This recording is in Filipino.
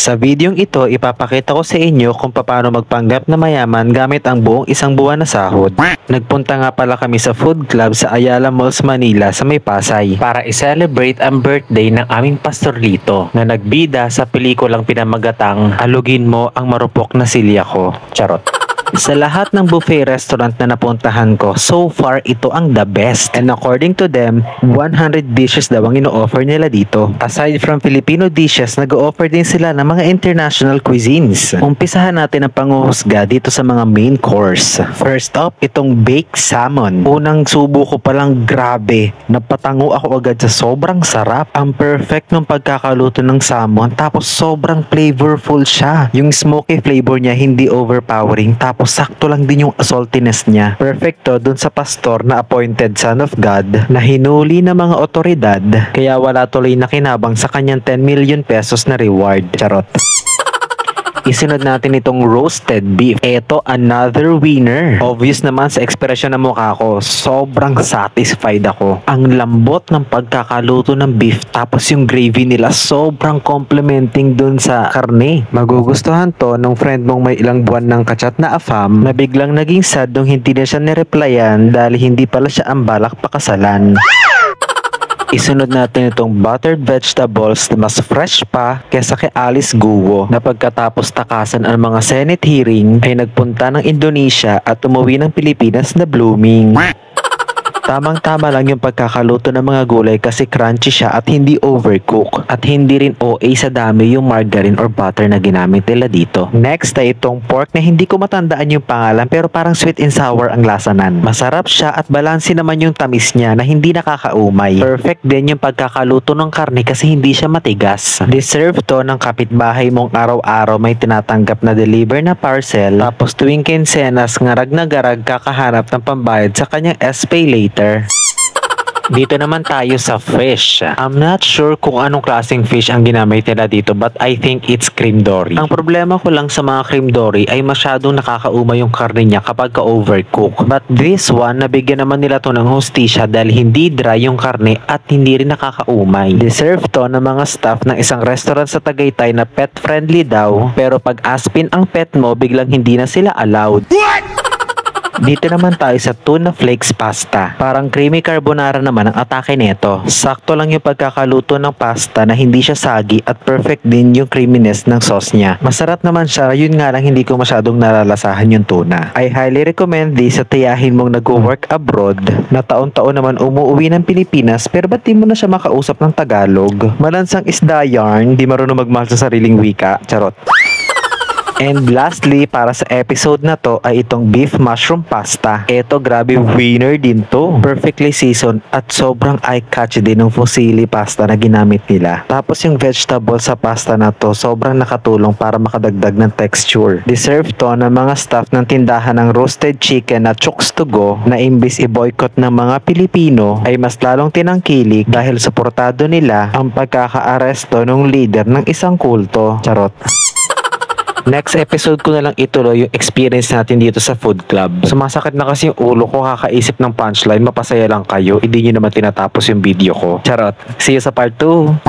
Sa videong ito, ipapakita ko sa inyo kung paano magpanggap na mayaman gamit ang buong isang buwan na sahod. Nagpunta nga pala kami sa food club sa Ayala Malls, Manila sa may Pasay para i-celebrate ang birthday ng aming pastorlito na nagbida sa pelikulang pinamagatang Alugin mo ang marupok na silya ko. Charot. Sa lahat ng buffet restaurant na napuntahan ko, so far ito ang the best. And according to them, 100 dishes daw ang ino-offer nila dito. Aside from Filipino dishes, nag-offer din sila ng mga international cuisines. Umpisahan natin ang panguhusga dito sa mga main course. First up, itong baked salmon. Unang subo ko palang grabe. Napatango ako agad sa sobrang sarap. Ang perfect ng pagkakaluto ng salmon tapos sobrang flavorful siya. Yung smoky flavor niya hindi overpowering tapos tapos sakto lang din yung saltiness niya. Perfecto dun sa pastor na appointed son of God na hinuli ng mga otoridad kaya wala tuloy na kinabang sa kanyang 10 million pesos na reward. Charot. Isunod natin itong roasted beef. Ito, another winner. Obvious naman sa ekspresyon ng mukha ko, sobrang satisfied ako. Ang lambot ng pagkakaluto ng beef tapos yung gravy nila sobrang complementing dun sa karne. Magugustuhan to nung friend mong may ilang buwan ng kachat na afam na biglang naging sad nung hindi na siya nireplyan dahil hindi pala siya ang balak pakasalan. Isunod natin itong buttered vegetables na mas fresh pa kesa kay Alice Guo na pagkatapos takasan ang mga Senate hearing ay nagpunta ng Indonesia at umuwi ng Pilipinas na blooming. Tamang-tama lang yung pagkakaluto ng mga gulay kasi crunchy siya at hindi overcook at hindi rin OA sa dami yung margarine or butter na ginamit nila dito. Next ay itong pork na hindi ko matandaan yung pangalan pero parang sweet and sour ang lasa nan. Masarap siya at balansi naman yung tamis niya na hindi nakakaumay. Perfect din yung pagkakaluto ng karne kasi hindi siya matigas. Deserve to ng kapitbahay mong araw-araw may tinatanggap na deliver na parcel tapos tuwing kinsenas ngarag na garag kakahanap ng pambayad sa kanyang SPay later later. Dito naman tayo sa fish. I'm not sure kung anong klaseng fish ang ginamit nila dito but I think it's cream dory. Ang problema ko lang sa mga cream dory ay masyadong nakakauma yung karne niya kapag ka-overcook. But this one, nabigyan naman nila to ng hostisya dahil hindi dry yung karne at hindi rin nakakaumay. Deserve to ng mga staff ng isang restaurant sa Tagaytay na pet friendly daw pero pag aspin ang pet mo biglang hindi na sila allowed. What? Dito naman tayo sa tuna flakes pasta. Parang creamy carbonara naman ang atake nito. Sakto lang yung pagkakaluto ng pasta na hindi siya sagi at perfect din yung creaminess ng sauce niya. Masarap naman siya, yun nga lang hindi ko masyadong nalalasahan yung tuna. I highly recommend this sa tiyahin mong nag-work abroad na taon-taon naman umuwi ng Pilipinas pero ba't di mo na siya makausap ng Tagalog? Malansang isda yarn, di marunong magmahal sa sariling wika. Charot. And lastly, para sa episode na to ay itong beef mushroom pasta. Ito grabe winner din to. Perfectly seasoned at sobrang eye-catchy din ng fusilli pasta na ginamit nila. Tapos yung vegetable sa pasta na to sobrang nakatulong para makadagdag ng texture. Deserve to ng mga staff ng tindahan ng roasted chicken na chooks to go na imbis i-boycott ng mga Pilipino ay mas lalong tinangkilik dahil suportado nila ang pagkakaaresto ng leader ng isang kulto. Charot. Next episode ko na lang ituloy yung experience natin dito sa food club. Sumasakit na kasi yung ulo ko kakaisip ng punchline. Mapasaya lang kayo. Hindi nyo naman tinatapos yung video ko. Charot. See you sa part 2.